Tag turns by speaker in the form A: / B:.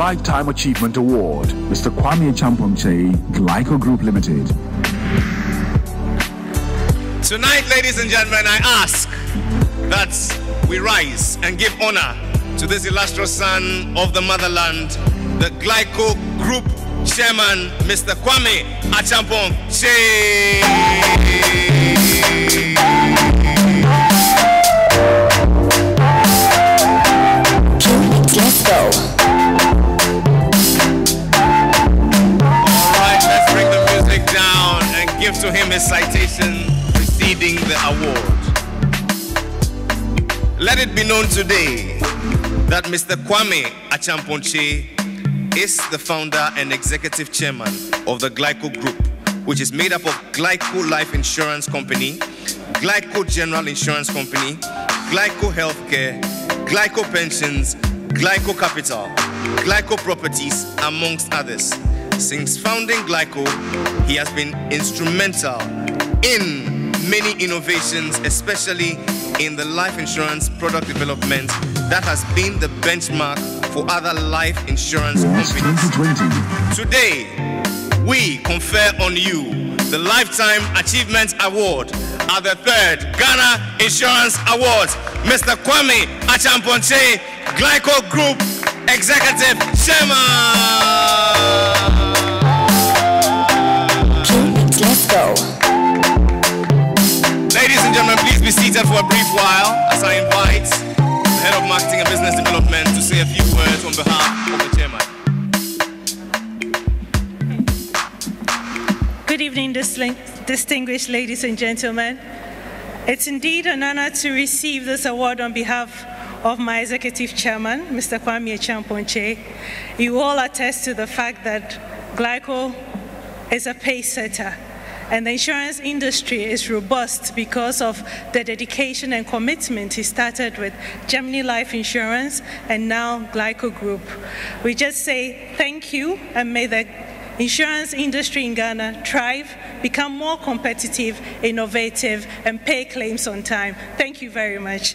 A: Lifetime Achievement Award, Mr. Kwame Champongche, GLICO Group Limited.
B: Tonight, ladies and gentlemen, I ask that we rise and give honor to this illustrious son of the motherland, the GLICO Group Chairman, Mr. Kwame Achampong Che. To him his citation preceding the award. Let it be known today that Mr. Kwame Achamponche is the founder and executive chairman of the GLICO Group, which is made up of GLICO Life Insurance Company, GLICO General Insurance Company, GLICO Healthcare, GLICO Pensions, GLICO Capital, GLICO Properties, amongst others. Since founding GLICO, he has been instrumental in many innovations, especially in the life insurance product development that has been the benchmark for other life insurance companies.
A: 2020.
B: Today, we confer on you the Lifetime Achievement Award at the third Ghana Insurance Awards. Mr. Kwame Achamponche, GLICO Group Executive Chairman. And gentlemen, please be seated for a brief while as I invite the Head of Marketing and Business Development to say a few words on behalf of the Chairman.
C: Good evening, distinguished ladies and gentlemen. It's indeed an honor to receive this award on behalf of my executive chairman, Mr. Kwame Champonche. You all attest to the fact that GLICO is a pace setter, and the insurance industry is robust because of the dedication and commitment he started with Gemini Life Insurance and now Glyco Group. We just say thank you and may the insurance industry in Ghana thrive, become more competitive, innovative, and pay claims on time. Thank you very much.